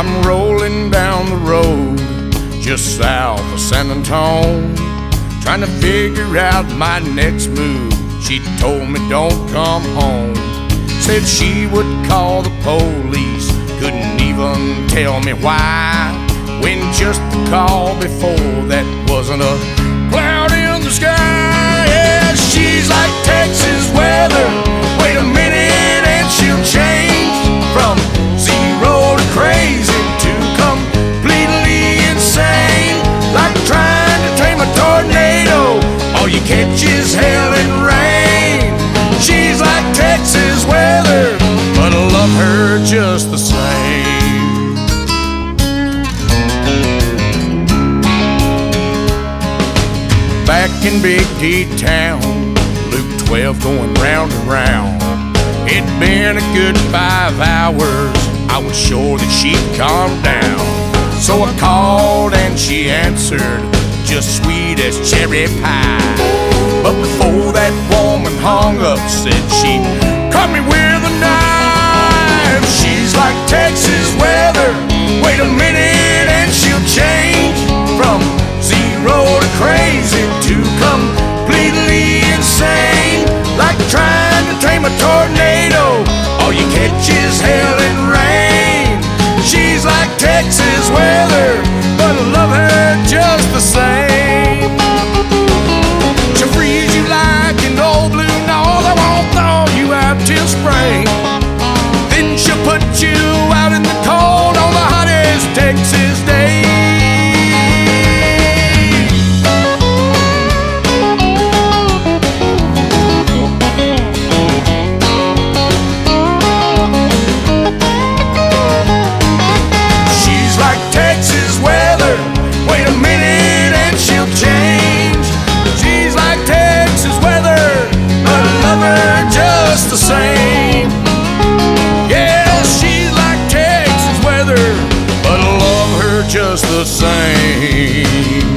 I'm rolling down the road just south of San Antone, trying to figure out my next move. She told me don't come home. Said she would call the police, couldn't even tell me why. When just the call before that wasn't a same. Back in Big D town, Loop 12 going round and round. It'd been a good five hours. I was sure that she'd calm down. So I called and she answered, just sweet as cherry pie. But before that woman hung up, said she'd cut me with a knife. She's like Texas weather. Wait a minute and she'll change from zero to crazy to completely insane. Like trying to tame a tornado. All you catch is hail and rain. She's like Texas weather, like Texas weather. Wait a minute and she'll change. She's like Texas weather, but I love her just the same. Yeah, she's like Texas weather, but I love her just the same.